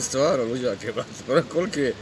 Stvarno, luđak je, brate. Skoro koliki je.